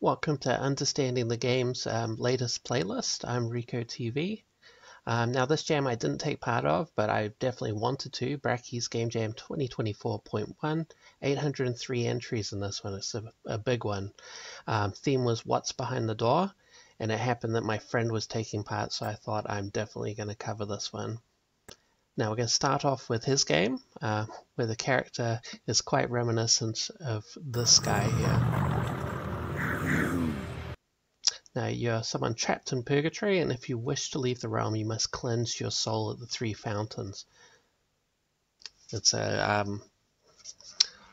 Welcome to Understanding the Game's um, latest playlist. I'm Rico TV. Um, now this jam I didn't take part of, but I definitely wanted to. Brackeys Game Jam 2024.1, 803 entries in this one. It's a, a big one. Um, theme was What's Behind the Door, and it happened that my friend was taking part, so I thought I'm definitely going to cover this one. Now we're going to start off with his game, uh, where the character is quite reminiscent of this guy here. Now you're someone trapped in purgatory, and if you wish to leave the realm, you must cleanse your soul at the three fountains. It's a um,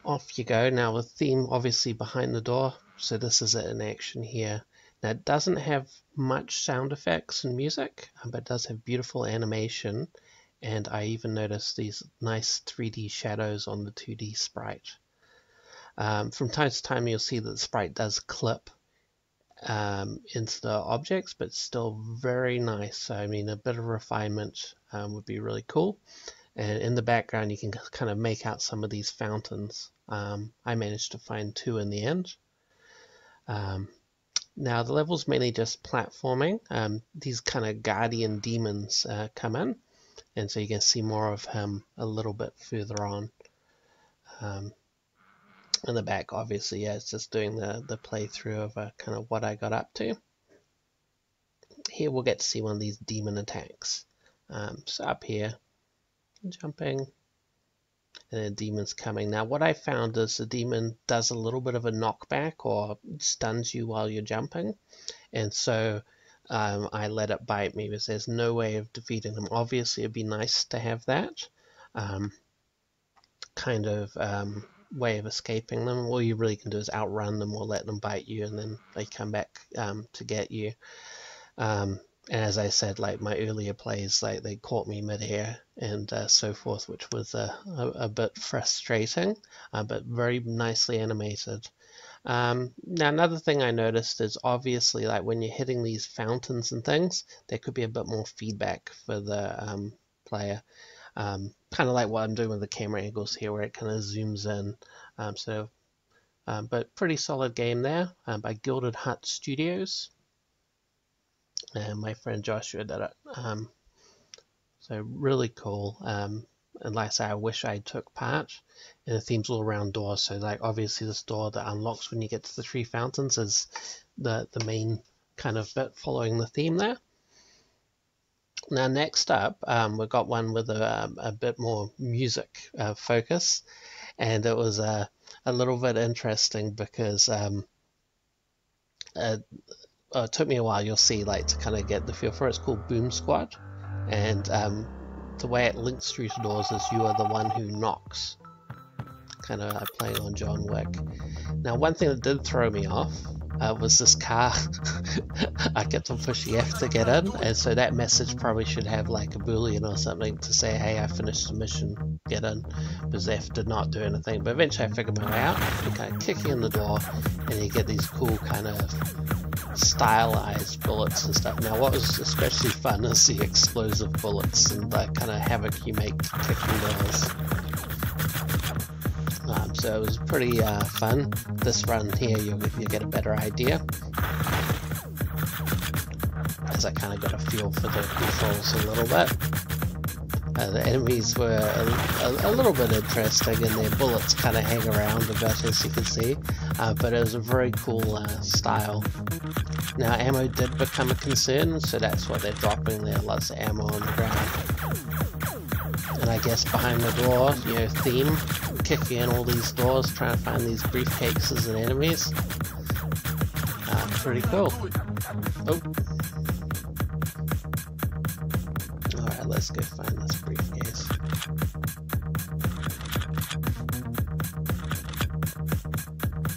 off you go. Now the theme obviously behind the door, so this is it in action here. Now it doesn't have much sound effects and music, but it does have beautiful animation and I even noticed these nice 3D shadows on the 2D sprite. Um, from time to time you'll see that the sprite does clip um, into the objects, but still very nice. I mean, a bit of refinement um, would be really cool. And in the background, you can kind of make out some of these fountains. Um, I managed to find two in the end. Um, now, the level's mainly just platforming. Um, these kind of guardian demons uh, come in and so you can see more of him a little bit further on. In the back, obviously, yeah, it's just doing the, the playthrough of uh, kind of what I got up to. Here we'll get to see one of these demon attacks. Um, so up here, jumping, and then demon's coming. Now what I found is the demon does a little bit of a knockback or stuns you while you're jumping. And so um, I let it bite me because there's no way of defeating them. Obviously, it'd be nice to have that um, kind of um, way of escaping them. All you really can do is outrun them or let them bite you, and then they come back um, to get you. Um, and as I said, like my earlier plays, like they caught me midair and uh, so forth, which was a, a, bit frustrating, uh, but very nicely animated. Um, now another thing I noticed is obviously like when you're hitting these fountains and things, there could be a bit more feedback for the um, player. Um, kind of like what I'm doing with the camera angles here where it kind of zooms in. Um, so, um, but pretty solid game there um, by Guilded Hut Studios. And my friend Joshua did it. so really cool. and like I say, I wish I took part and the theme's all around doors. So like obviously this door that unlocks when you get to the three fountains is the, the main kind of bit following the theme there. Now next up, um, we've got one with a, um, a bit more music uh, focus, and it was a little bit interesting because um, uh, it took me a while. You'll see, like to kind of get the feel for it. It's called Boom Squad, and um, the way it links through to doors is you are the one who knocks kind of playing on John Wick. Now, one thing that did throw me off uh, was this car. I kept on pushing F to get in, and so that message probably should have like a boolean or something to say, "Hey, I finished the mission, get in." Because F did not do anything. But eventually, I figured my way out. kind of kicking in the door, and you get these cool kind of stylized bullets and stuff. Now, what was especially fun is the explosive bullets and the kind of havoc you make kicking doors. So it was pretty uh, fun. This run here, you'll, you get a better idea. As I kind of got a feel for the controls a little bit. Uh, the enemies were a, a, a, little bit interesting and their bullets kind of hang around a bit as you can see. Uh, but it was a very cool uh, style. Now ammo did become a concern, so that's why they're dropping there, lots of ammo on the ground. I guess behind the door, you know, theme kicking in all these doors trying to find these briefcases and enemies. Uh, pretty cool. Oh. Alright, let's go find this briefcase.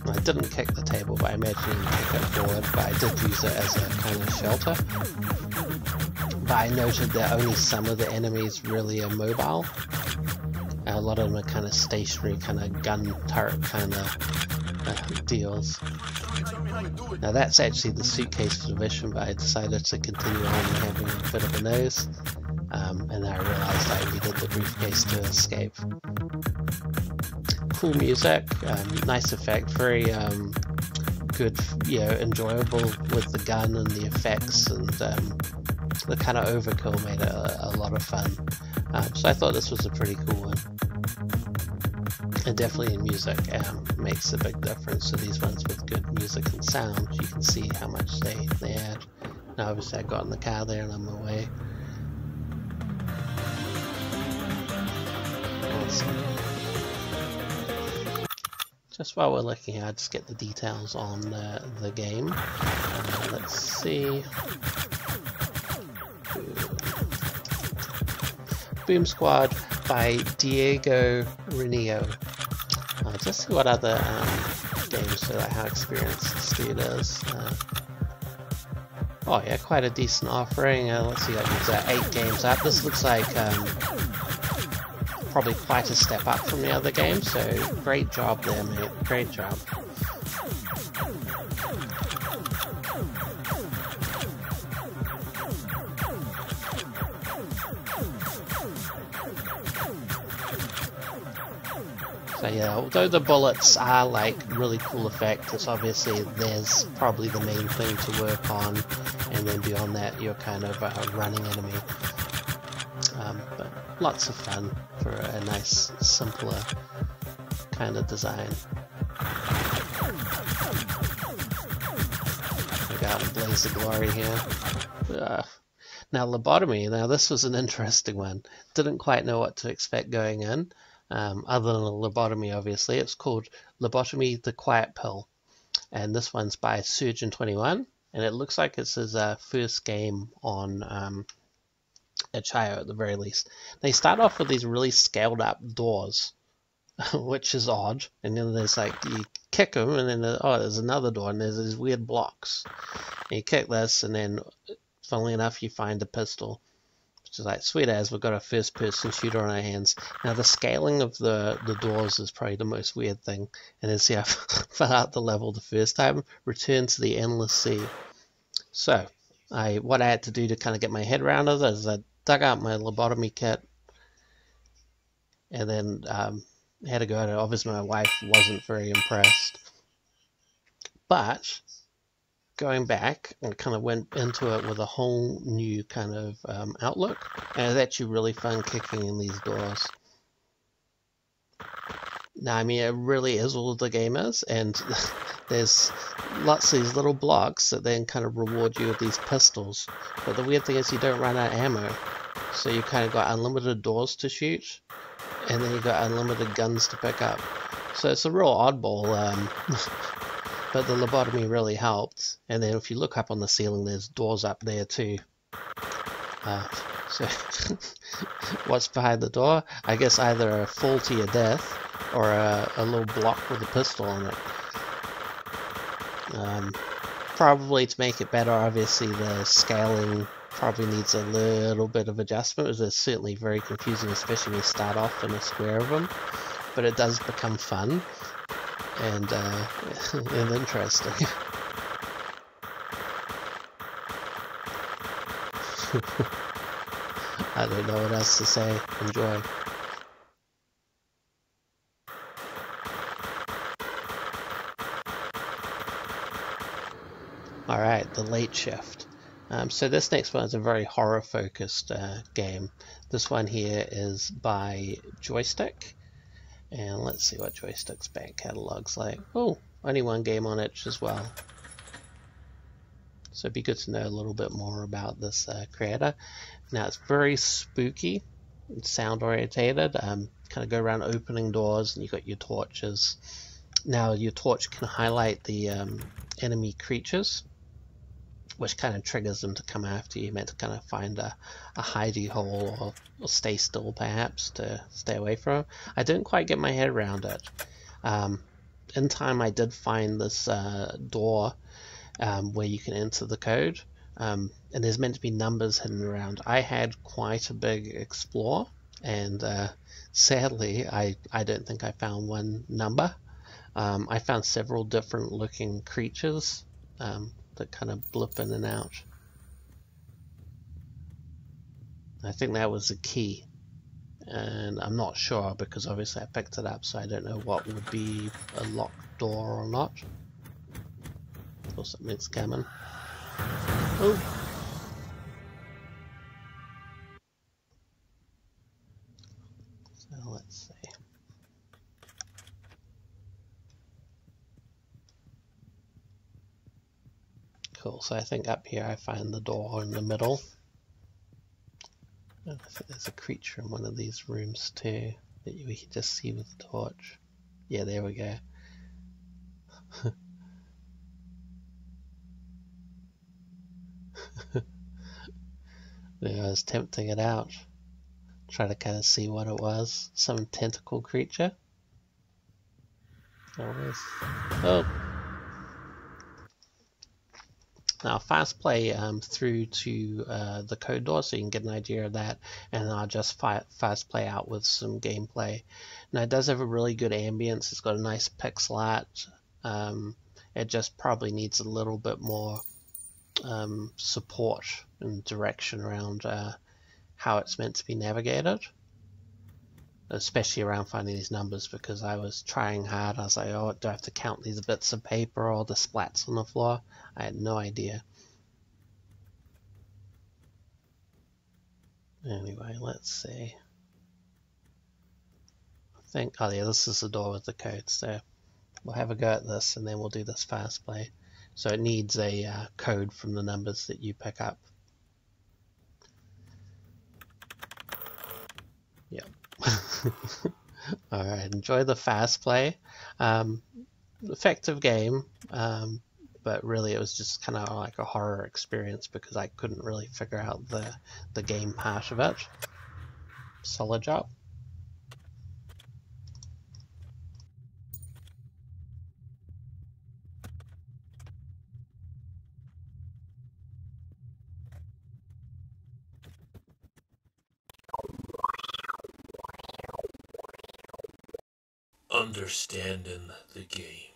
I didn't kick the table but I kick it forward, but I did use it as a kind of shelter. But I noted that only some of the enemies really are mobile, a lot of them are kind of stationary, kind of gun turret kind of uh, deals. Now that's actually the suitcase for the mission, but I decided to continue on having a bit of a nose. Um, and then I realized I needed the briefcase to escape. Cool music, um, nice effect, very um, good, you know, enjoyable with the gun and the effects and um, the kind of overkill made it a, a lot of fun. Um, so I thought this was a pretty cool one. And definitely in music um, makes a big difference. So these ones with good music and sound, you can see how much they, they add. Now obviously I got in the car there and I'm away. Awesome just while we're looking, I'll just get the details on uh, the game. Uh, let's see. Boom Squad by Diego Renillo. Uh, just see what other um, games that how experienced studio is. Uh, oh yeah, quite a decent offering. Uh, let's see, that means uh, eight games up. This looks like um, probably quite a step up from the other game, so great job there, mate. Great job. So yeah, although the bullets are like really cool effect, it's obviously there's probably the main thing to work on, and then beyond that you're kind of a running enemy. Um, but lots of fun for a nice, simpler kind of design. We got a blaze of glory here. Uh, now lobotomy, now this was an interesting one. Didn't quite know what to expect going in, um, other than a lobotomy obviously. It's called Lobotomy the Quiet Pill. And this one's by Surgeon21. And it looks like it's his uh, first game on um, itch.io at the very least. They start off with these really scaled up doors, which is odd. And then there's like, you kick them, and then, oh, there's another door, and there's these weird blocks. And you kick this, and then, funnily enough, you find a pistol. Which like, sweet as, we've got a first person shooter on our hands. Now, the scaling of the, the doors is probably the most weird thing. And then see, I fell out the level the first time. Return to the Endless Sea. So, I what I had to do to kind of get my head around it is I dug out my lobotomy kit and then um, had to go to obviously my wife wasn't very impressed but going back and kind of went into it with a whole new kind of um, outlook and it's actually really fun kicking in these doors now I mean it really is all the game is and there's lots of these little blocks that then kind of reward you with these pistols but the weird thing is you don't run out of ammo so you kind of got unlimited doors to shoot, and then you got unlimited guns to pick up. So it's a real oddball, um, but the lobotomy really helped. And then if you look up on the ceiling, there's doors up there too. Uh, so what's behind the door? I guess either a fall to your death or a, a little block with a pistol on it. Um, probably to make it better, obviously the scaling probably needs a little bit of adjustment. It's certainly very confusing, especially when you start off in a square of them. But it does become fun and, uh, and interesting. I don't know what else to say. Enjoy. Alright, the late shift. Um, so this next one is a very horror focused uh, game. This one here is by Joystick. And let's see what Joystick's back catalog's like. Oh, only one game on it as well. So it'd be good to know a little bit more about this uh, creator. Now it's very spooky, sound orientated. Um, kind of go around opening doors and you got your torches. Now your torch can highlight the um, enemy creatures which kind of triggers them to come after you. meant to kind of find a, a hidey hole or, or, stay still, perhaps, to stay away from. I didn't quite get my head around it. Um, in time, I did find this uh, door um, where you can enter the code, um, and there's meant to be numbers hidden around. I had quite a big explore, and uh, sadly, I, I don't think I found one number. Um, I found several different looking creatures um, that kind of blip in and out. I think that was the key. And I'm not sure because obviously I picked it up so I don't know what would be a locked door or not. Or something's coming. Oh! So I think up here I find the door in the middle. I think there's a creature in one of these rooms too that we can just see with the torch. Yeah, there we go. yeah, I was tempting it out. Try to kind of see what it was. Some tentacle creature. Oh. Now fast play um, through to uh, the code door so you can get an idea of that and I'll just fast play out with some gameplay. Now it does have a really good ambience, it's got a nice pixel art, um, it just probably needs a little bit more um, support and direction around uh, how it's meant to be navigated especially around finding these numbers because I was trying hard. I was like, oh, do I have to count these bits of paper or the splats on the floor? I had no idea. Anyway, let's see. I think, oh yeah, this is the door with the code, so we'll have a go at this and then we'll do this fast play. So it needs a uh, code from the numbers that you pick up. Alright, enjoy the fast play. Um, effective game, um, but really it was just kind of like a horror experience because I couldn't really figure out the, the game part of it. Solid job. Understanding the game.